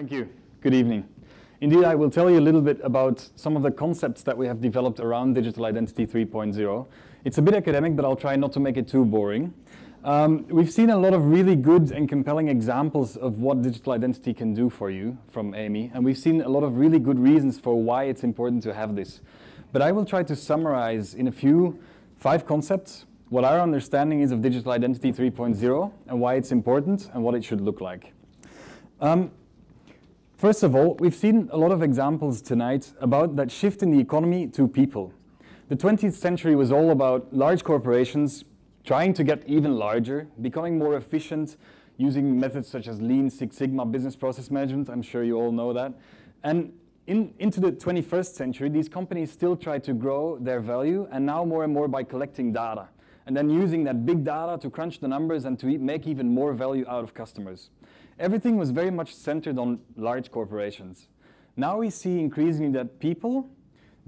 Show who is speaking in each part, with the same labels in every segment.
Speaker 1: Thank you. Good evening. Indeed, I will tell you a little bit about some of the concepts that we have developed around Digital Identity 3.0. It's a bit academic, but I'll try not to make it too boring. Um, we've seen a lot of really good and compelling examples of what digital identity can do for you from Amy, and we've seen a lot of really good reasons for why it's important to have this. But I will try to summarize in a few, five concepts, what our understanding is of digital identity 3.0 and why it's important and what it should look like. Um, first of all, we've seen a lot of examples tonight about that shift in the economy to people. The 20th century was all about large corporations trying to get even larger, becoming more efficient, using methods such as Lean Six Sigma business process management. I'm sure you all know that. And in, into the 21st century, these companies still try to grow their value, and now more and more by collecting data, and then using that big data to crunch the numbers and to make even more value out of customers. Everything was very much centered on large corporations. Now we see increasingly that people,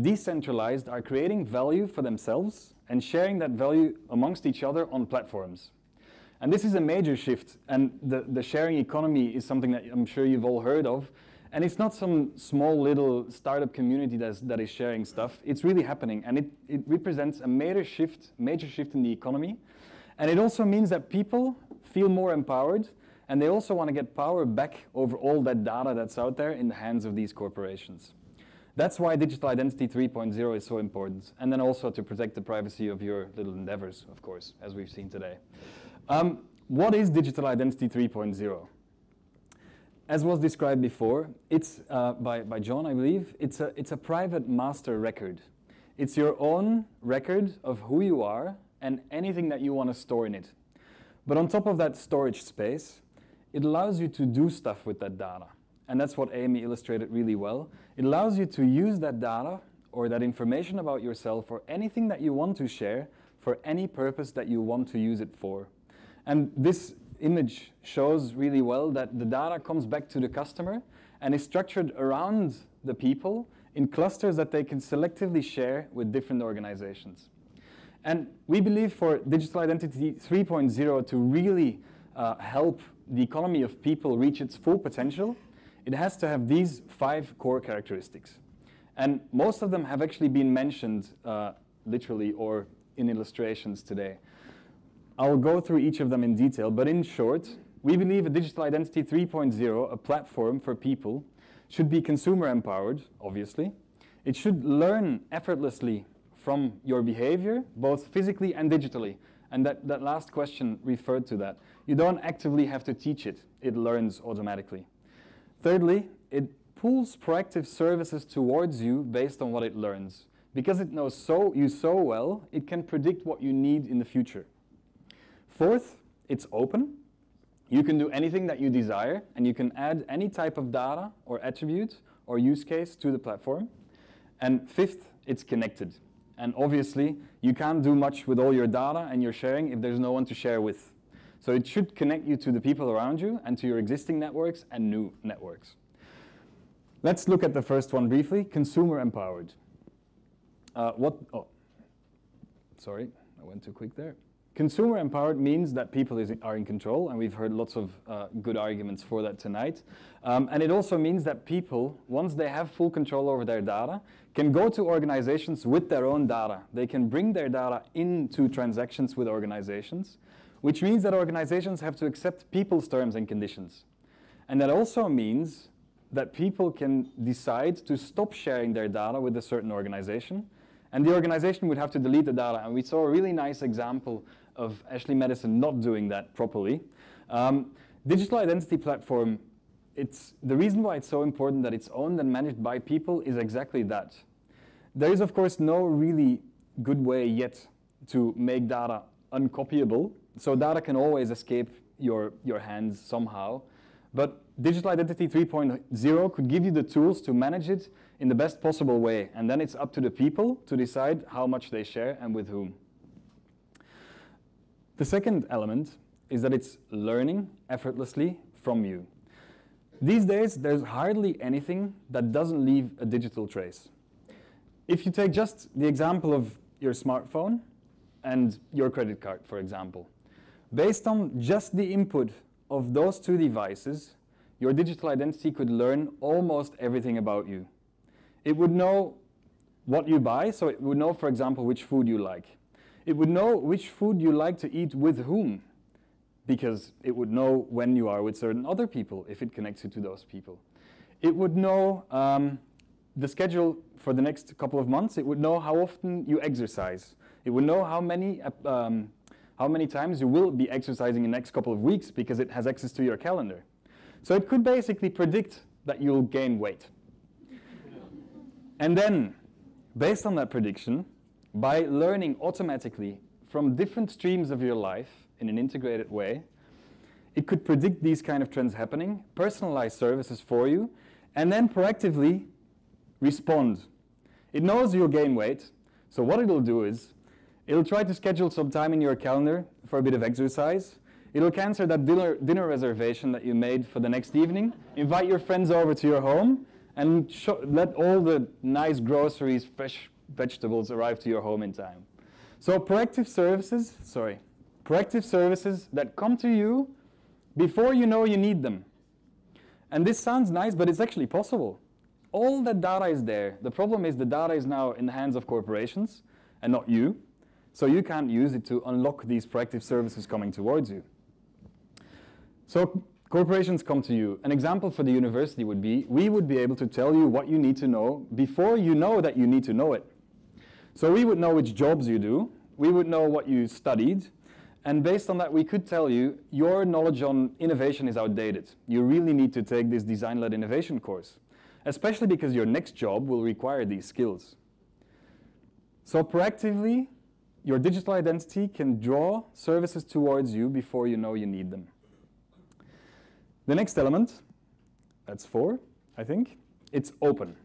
Speaker 1: decentralized, are creating value for themselves and sharing that value amongst each other on platforms. And this is a major shift, and the, the sharing economy is something that I'm sure you've all heard of. And it's not some small little startup community that's, that is sharing stuff. It's really happening, and it, it represents a major shift, major shift in the economy. And it also means that people feel more empowered, and they also want to get power back over all that data that's out there in the hands of these corporations. That's why digital identity 3.0 is so important. And then also to protect the privacy of your little endeavors, of course, as we've seen today. Um, what is digital identity 3.0? As was described before, it's uh, by, by John, I believe, it's a, it's a private master record. It's your own record of who you are and anything that you want to store in it. But on top of that storage space, it allows you to do stuff with that data. And that's what Amy illustrated really well. It allows you to use that data or that information about yourself or anything that you want to share for any purpose that you want to use it for. And this image shows really well that the data comes back to the customer and is structured around the people in clusters that they can selectively share with different organizations. And we believe for Digital Identity 3.0 to really uh, help the economy of people reach its full potential, it has to have these five core characteristics. And most of them have actually been mentioned uh, literally or in illustrations today. I'll go through each of them in detail, but in short, we believe a Digital Identity 3.0, a platform for people, should be consumer empowered, obviously. It should learn effortlessly from your behavior, both physically and digitally. And that, that last question referred to that. You don't actively have to teach it, it learns automatically. Thirdly, it pulls proactive services towards you based on what it learns. Because it knows so, you so well, it can predict what you need in the future. Fourth, it's open. You can do anything that you desire, and you can add any type of data or attribute or use case to the platform. And fifth, it's connected. And obviously, you can't do much with all your data and your sharing if there's no one to share with. So it should connect you to the people around you and to your existing networks and new networks. Let's look at the first one briefly, consumer empowered. Uh, what, oh, sorry, I went too quick there. Consumer empowered means that people is, are in control, and we've heard lots of uh, good arguments for that tonight. Um, and it also means that people, once they have full control over their data, can go to organizations with their own data. They can bring their data into transactions with organizations, which means that organizations have to accept people's terms and conditions. And that also means that people can decide to stop sharing their data with a certain organization, and the organization would have to delete the data. And we saw a really nice example of Ashley Madison not doing that properly. Um, digital identity platform, it's, the reason why it's so important that it's owned and managed by people is exactly that. There is, of course, no really good way yet to make data uncopyable so data can always escape your, your hands somehow. But Digital Identity 3.0 could give you the tools to manage it in the best possible way. And then it's up to the people to decide how much they share and with whom. The second element is that it's learning effortlessly from you. These days, there's hardly anything that doesn't leave a digital trace. If you take just the example of your smartphone and your credit card, for example, Based on just the input of those two devices, your digital identity could learn almost everything about you. It would know what you buy, so it would know, for example, which food you like. It would know which food you like to eat with whom, because it would know when you are with certain other people if it connects you to those people. It would know um, the schedule for the next couple of months. It would know how often you exercise. It would know how many, um, how many times you will be exercising in the next couple of weeks because it has access to your calendar. So it could basically predict that you'll gain weight. And then, based on that prediction, by learning automatically from different streams of your life in an integrated way, it could predict these kind of trends happening, personalize services for you, and then proactively respond. It knows you'll gain weight, so what it'll do is it'll try to schedule some time in your calendar for a bit of exercise. It'll cancel that dinner, dinner reservation that you made for the next evening, invite your friends over to your home, and let all the nice groceries, fresh vegetables arrive to your home in time. So proactive services, sorry, proactive services that come to you before you know you need them. And this sounds nice, but it's actually possible. All that data is there. The problem is the data is now in the hands of corporations and not you. So you can't use it to unlock these proactive services coming towards you. So corporations come to you. An example for the university would be, we would be able to tell you what you need to know before you know that you need to know it. So we would know which jobs you do, we would know what you studied, and based on that, we could tell you your knowledge on innovation is outdated. You really need to take this design-led innovation course, especially because your next job will require these skills. So proactively, your digital identity can draw services towards you before you know you need them. The next element, that's four, I think, it's open.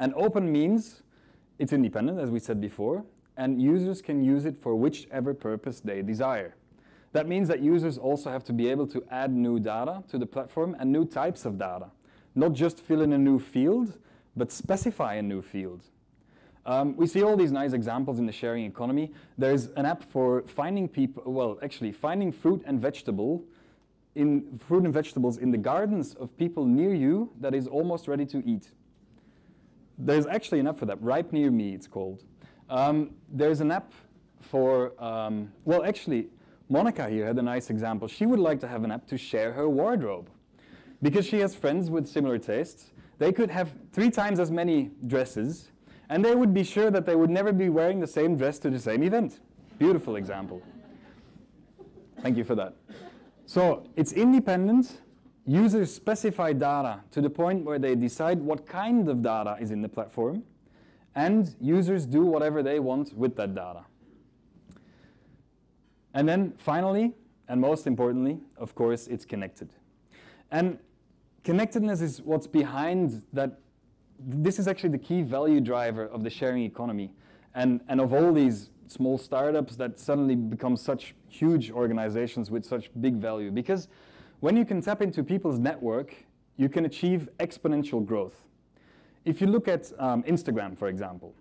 Speaker 1: And open means it's independent, as we said before, and users can use it for whichever purpose they desire. That means that users also have to be able to add new data to the platform and new types of data. Not just fill in a new field, but specify a new field. Um, we see all these nice examples in the sharing economy. There's an app for finding people, well, actually finding fruit and vegetable in fruit and vegetables in the gardens of people near you that is almost ready to eat. There's actually an app for that, Ripe Near Me it's called. Um, there's an app for, um, well, actually, Monica here had a nice example. She would like to have an app to share her wardrobe. Because she has friends with similar tastes, they could have three times as many dresses, and they would be sure that they would never be wearing the same dress to the same event. Beautiful example. Thank you for that. So it's independent. Users specify data to the point where they decide what kind of data is in the platform and users do whatever they want with that data. And then finally, and most importantly, of course, it's connected. And connectedness is what's behind that. This is actually the key value driver of the sharing economy and, and of all these small startups that suddenly become such huge organizations with such big value. Because when you can tap into people's network, you can achieve exponential growth. If you look at um, Instagram, for example,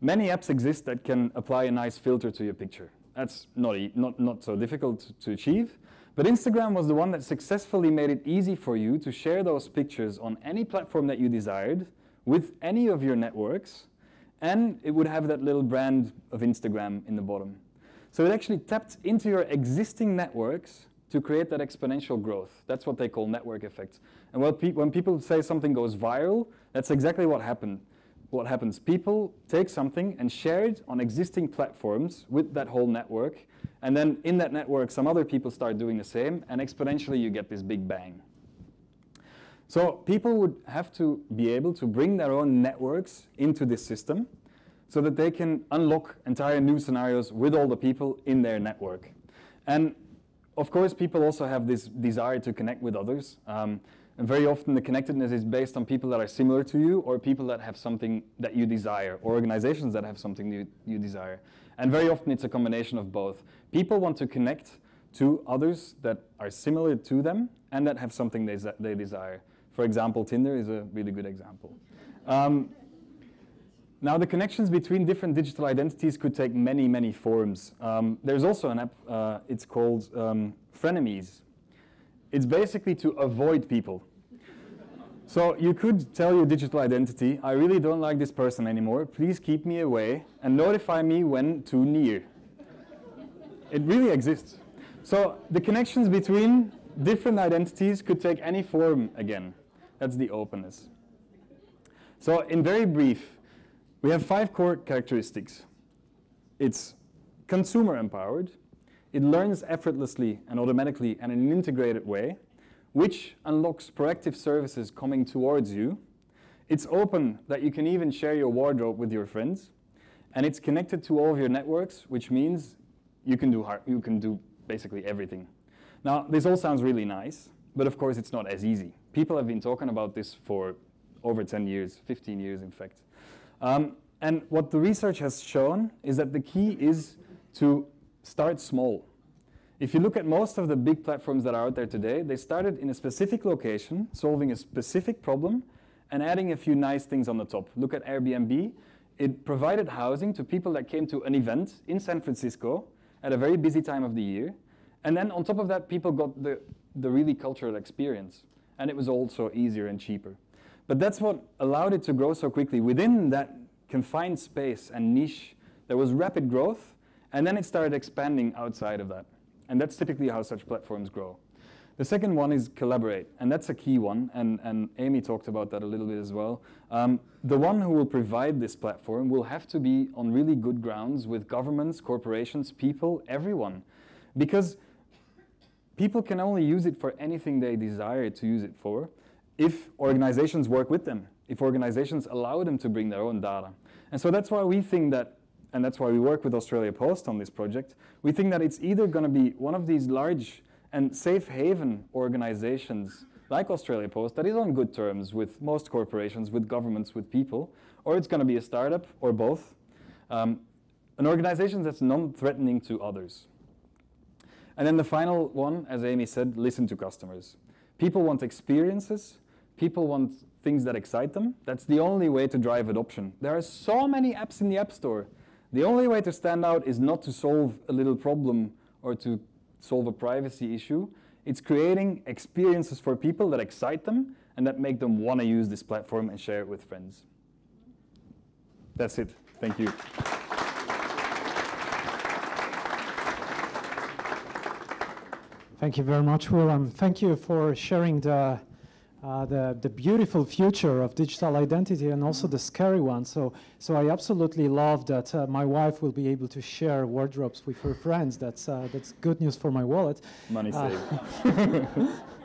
Speaker 1: many apps exist that can apply a nice filter to your picture. That's not, not, not so difficult to achieve. But Instagram was the one that successfully made it easy for you to share those pictures on any platform that you desired with any of your networks, and it would have that little brand of Instagram in the bottom. So it actually tapped into your existing networks to create that exponential growth. That's what they call network effects. And when, pe when people say something goes viral, that's exactly what happened. What happens? People take something and share it on existing platforms with that whole network, and then in that network, some other people start doing the same, and exponentially you get this big bang. So people would have to be able to bring their own networks into this system so that they can unlock entire new scenarios with all the people in their network. And of course, people also have this desire to connect with others. Um, and very often the connectedness is based on people that are similar to you or people that have something that you desire or organizations that have something you, you desire. And very often it's a combination of both. People want to connect to others that are similar to them and that have something they, they desire. For example, Tinder is a really good example. Um, now, the connections between different digital identities could take many, many forms. Um, there's also an app, uh, it's called um, Frenemies. It's basically to avoid people. So you could tell your digital identity, I really don't like this person anymore. Please keep me away and notify me when too near. it really exists. So the connections between different identities could take any form again. That's the openness. So in very brief, we have five core characteristics. It's consumer empowered, it learns effortlessly and automatically and in an integrated way, which unlocks proactive services coming towards you. It's open that you can even share your wardrobe with your friends. And it's connected to all of your networks, which means you can do, hard, you can do basically everything. Now, this all sounds really nice, but of course it's not as easy. People have been talking about this for over 10 years, 15 years in fact. Um, and what the research has shown is that the key is to start small. If you look at most of the big platforms that are out there today, they started in a specific location, solving a specific problem, and adding a few nice things on the top. Look at Airbnb. It provided housing to people that came to an event in San Francisco at a very busy time of the year. And then on top of that, people got the, the really cultural experience. And it was also easier and cheaper. But that's what allowed it to grow so quickly. Within that confined space and niche, there was rapid growth, and then it started expanding outside of that. And that's typically how such platforms grow. The second one is collaborate, and that's a key one, and, and Amy talked about that a little bit as well. Um, the one who will provide this platform will have to be on really good grounds with governments, corporations, people, everyone. Because people can only use it for anything they desire to use it for if organizations work with them, if organizations allow them to bring their own data. And so that's why we think that and that's why we work with Australia Post on this project, we think that it's either going to be one of these large and safe haven organizations like Australia Post that is on good terms with most corporations, with governments, with people, or it's going to be a startup or both. Um, an organization that's non-threatening to others. And then the final one, as Amy said, listen to customers. People want experiences. People want things that excite them. That's the only way to drive adoption. There are so many apps in the App Store the only way to stand out is not to solve a little problem or to solve a privacy issue. It's creating experiences for people that excite them and that make them want to use this platform and share it with friends. That's it. Thank you.
Speaker 2: Thank you very much, Willem. Thank you for sharing the uh, the, the beautiful future of digital identity and also the scary one. So, so I absolutely love that uh, my wife will be able to share wardrobes with her friends. That's, uh, that's good news for my wallet.
Speaker 1: Money uh, saved.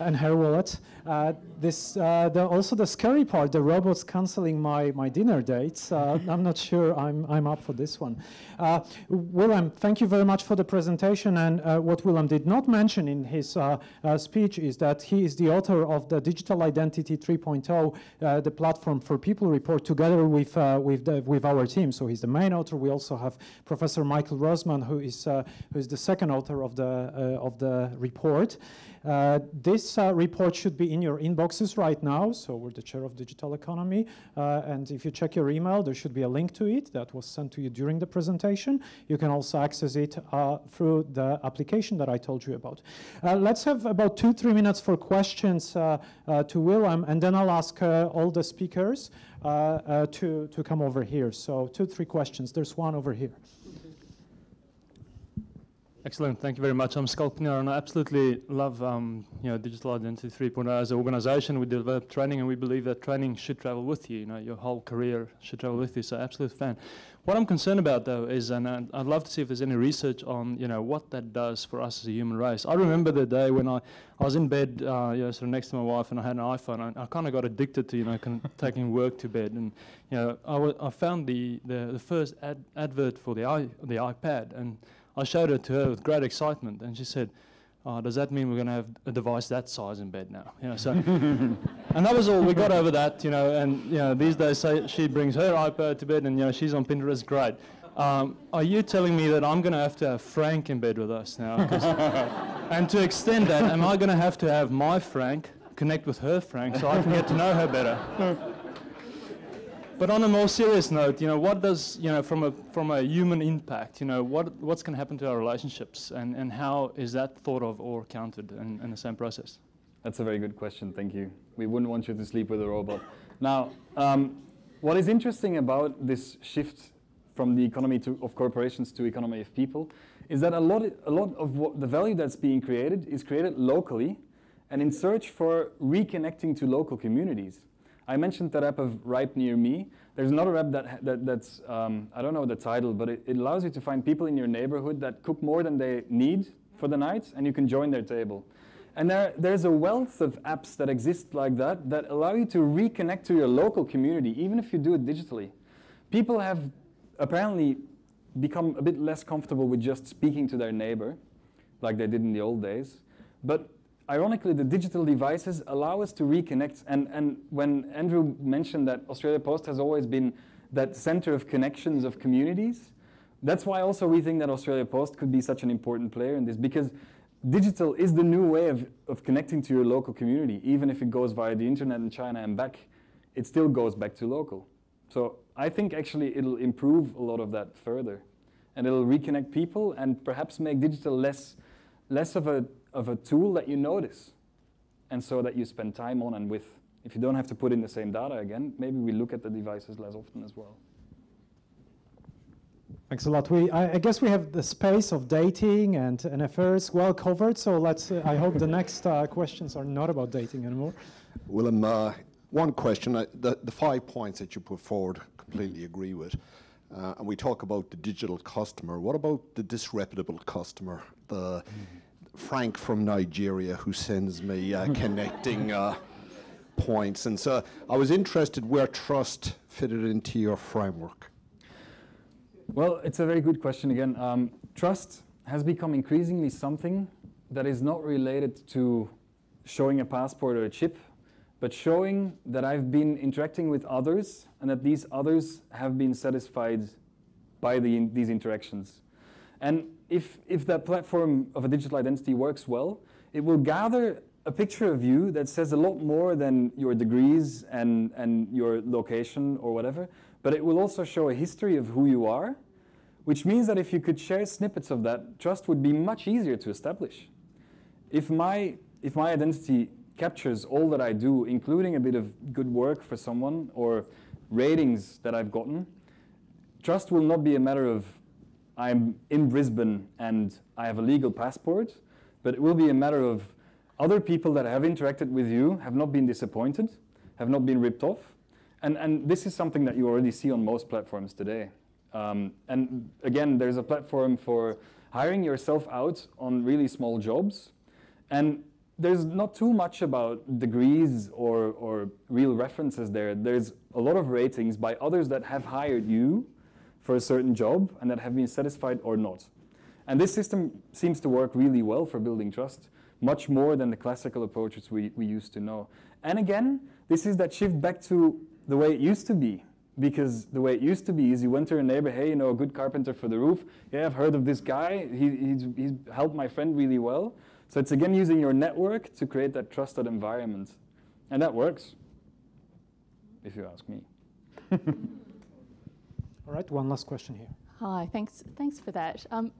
Speaker 2: and her wallet. Uh, this uh, the, also the scary part, the robots canceling my, my dinner dates. Uh, I'm not sure I'm, I'm up for this one. Uh, Willem, thank you very much for the presentation. And uh, what Willem did not mention in his uh, speech is that he is the author of the Digital Identity 3.0, the platform for people report, together with with the, with our team. So he's the main author. We also have Professor Michael Rosemann, who is who is the second author of the of the report. Uh, this uh, report should be in your inboxes right now. So we're the chair of digital economy. Uh, and if you check your email, there should be a link to it that was sent to you during the presentation. You can also access it uh, through the application that I told you about. Uh, let's have about two, three minutes for questions uh, to Willem, and then I'll ask all the speakers to, to come over here. So two, three questions. There's one over here.
Speaker 3: Excellent. Thank you very much. I'm Skalpner, and I absolutely love um, you know, Digital Identity 3.0. As an organization, we develop training, and we believe that training should travel with you. You know, your whole career should travel with you. So, absolute fan. What I'm concerned about, though, is, and I'd love to see if there's any research on, you know, what that does for us as a human race. I remember the day when I, I was in bed, uh, you know, sort of next to my wife, and I had an iPhone. I, I kind of got addicted to, you know, taking work to bed, and you know, I, I found the, the, the first ad advert for the i the iPad, and I showed it to her with great excitement, and she said, oh, "Does that mean we're going to have a device that size in bed now?" You know, so, and that was all. We got over that, you know. And you know, these days, say she brings her iPad to bed, and you know, she's on Pinterest. Great. Um, are you telling me that I'm going to have to have Frank in bed with us now? and to extend that, am I going to have to have my Frank connect with her Frank so I can get to know her better? but on a more serious note, you know, what does, you know, from a, from a human impact, you know, what, what's going to happen to our relationships and, and how is that thought of or counted in, in the same process?
Speaker 1: That's a very good question, thank you. We wouldn't want you to sleep with a robot. Now, um, what is interesting about this shift from the economy to, of corporations to economy of people is that a lot, a lot of what the value that's being created is created locally and in search for reconnecting to local communities. I mentioned that app of Ripe Near Me. There's another app that, that that's, um, I don't know the title, but it, it allows you to find people in your neighborhood that cook more than they need for the night, and you can join their table. And there, there's a wealth of apps that exist like that that allow you to reconnect to your local community, even if you do it digitally. People have apparently become a bit less comfortable with just speaking to their neighbor, like they did in the old days. But ironically, the digital devices allow us to reconnect. And, and when Andrew mentioned that Australia Post has always been that center of connections of communities, that's why also we think that Australia Post could be such an important player in this, because digital is the new way of, of connecting to your local community. Even if it goes via the internet in China and back, it still goes back to local. So I think actually it'll improve a lot of that further. And it'll reconnect people and perhaps make digital less, less of, a, of a tool that you notice and so that you spend time on and with. If you don't have to put in the same data again, maybe we look at the devices less often as well.
Speaker 2: Thanks a lot. We, I, I, guess we have the space of dating and, and affairs well covered. So let's. Uh, I hope the next uh, questions are not about dating anymore.
Speaker 4: Willem, uh, one question. Uh, the, the five points that you put forward, completely agree with. Uh, and we talk about the digital customer. What about the disreputable customer? The mm-hmm. Frank from Nigeria who sends me uh, connecting points. And so I was interested where trust fitted into your framework.
Speaker 1: Well, it's a very good question again. Um, trust has become increasingly something that is not related to showing a passport or a chip, but showing that I've been interacting with others and that these others have been satisfied by the, these interactions. And if, if that platform of a digital identity works well, it will gather a picture of you that says a lot more than your degrees and, and your location or whatever, but it will also show a history of who you are, which means that if you could share snippets of that, trust would be much easier to establish. If my, if my identity captures all that I do, including a bit of good work for someone or ratings that I've gotten, trust will not be a matter of I'm in Brisbane and I have a legal passport, but it will be a matter of other people that have interacted with you have not been disappointed, have not been ripped off, and, and this is something that you already see on most platforms today. Um, and again, there's a platform for hiring yourself out on really small jobs. And there's not too much about degrees or, or real references there. There's a lot of ratings by others that have hired you for a certain job and that have been satisfied or not. And this system seems to work really well for building trust, much more than the classical approaches we, we used to know. And again, this is that shift back to the way it used to be. Because the way it used to be is you went to your neighbor, hey, you know, a good carpenter for the roof. Yeah, I've heard of this guy. He, he's, he's helped my friend really well. So it's again using your network to create that trusted environment. And that works, if you ask me.
Speaker 2: All right, one last question here.
Speaker 5: Hi, thanks. Thanks for that. Um,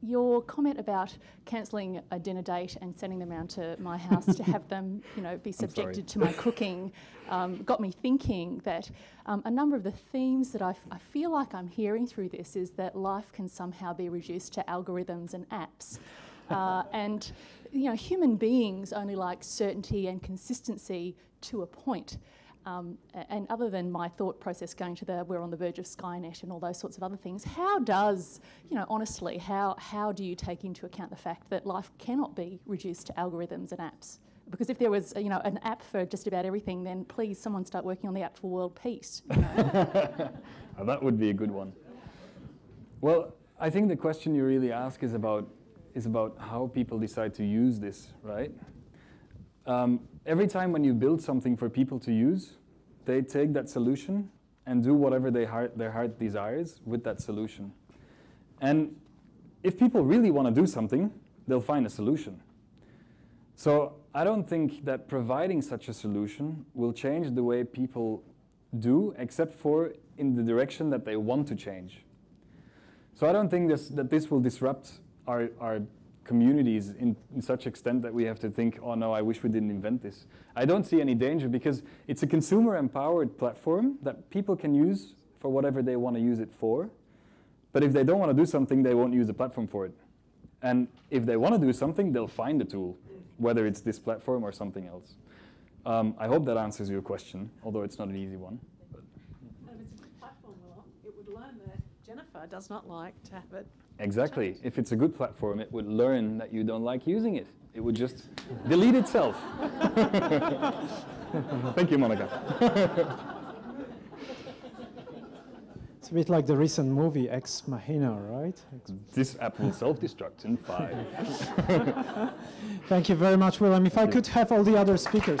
Speaker 5: your comment about cancelling a dinner date and sending them around to my house to have them, you know, be subjected to my cooking, um, got me thinking that um, a number of the themes that I, feel like I'm hearing through this is that life can somehow be reduced to algorithms and apps, uh, and you know, human beings only like certainty and consistency to a point. Um, and other than my thought process going to the we're on the verge of Skynet and all those sorts of other things, how does, you know, honestly, how, how do you take into account the fact that life cannot be reduced to algorithms and apps? Because if there was, you know, an app for just about everything, then please someone start working on the app for world peace. You know?
Speaker 1: that would be a good one. Well, I think the question you really ask is about is about how people decide to use this, right? Um, every time when you build something for people to use, they take that solution and do whatever they heart, their heart desires with that solution. And if people really want to do something, they'll find a solution. So I don't think that providing such a solution will change the way people do except for in the direction that they want to change. So I don't think this, that this will disrupt our, our communities in, in such extent that we have to think, oh no, I wish we didn't invent this. I don't see any danger because it's a consumer empowered platform that people can use for whatever they want to use it for. But if they don't want to do something, they won't use the platform for it. And if they want to do something, they'll find a tool, whether it's this platform or something else. Um, I hope that answers your question, although it's not an easy one.
Speaker 6: It's a good platform, it would learn that Jennifer does not like to have it.
Speaker 1: Exactly. If it's a good platform, it would learn that you don't like using it. It would just delete itself. Thank you, Monica.
Speaker 2: It's a bit like the recent movie Ex Machina, right? Ex- mm.
Speaker 1: this app will self-destruct in five.
Speaker 2: Thank you very much, Willem. If I could have all the other speakers.